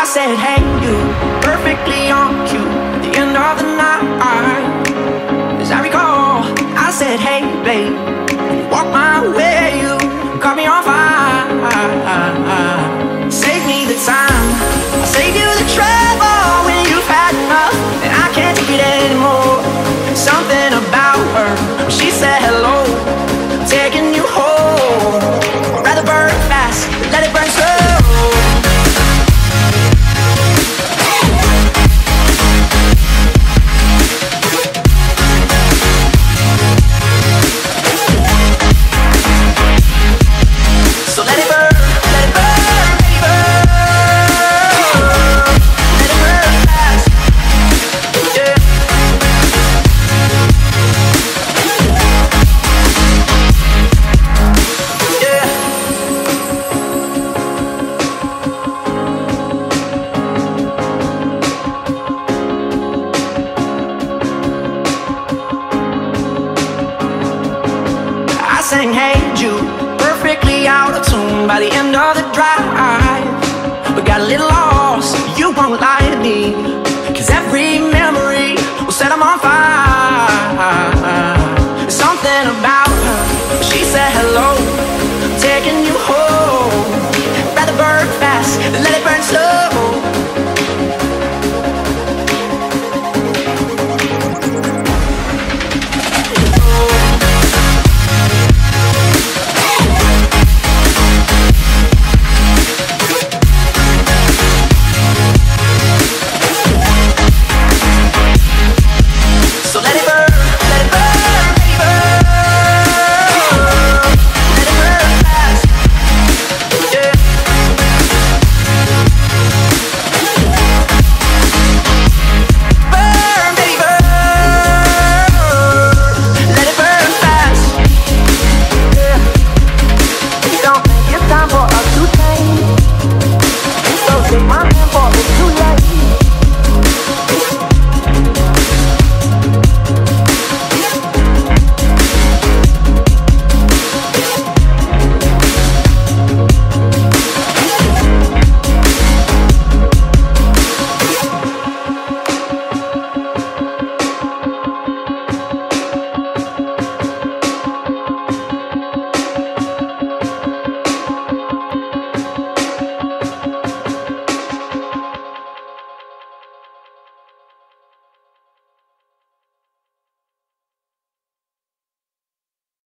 I said, hey, you, perfectly on cue at the end of the night. As I recall, I said, hey, babe, walk my way, you caught me on fire. Save me the time, I'll save you the trouble when you've had enough and I can't take it anymore. Something about her, she said hello, taking you home. Sang Hey Jude, perfectly out of tune by the end of the drive. But got a little lost, you won't lie to me. Cause every memory will set 'em on fire. Something about her, she said hello, taking you